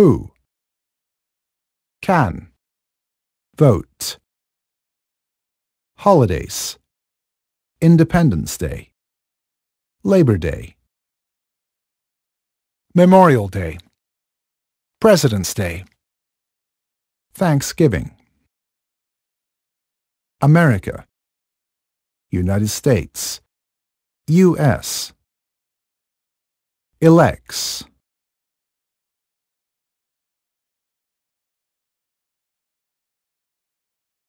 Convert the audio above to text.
Who? Can. Vote. Holidays. Independence Day. Labor Day. Memorial Day. President's Day. Thanksgiving. America. United States. U.S. Elects.